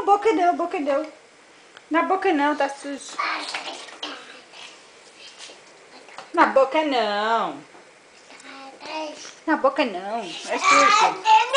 não, boca não, boca não. Na boca não, tá sujo. Na boca não. Na boca não, é sujo.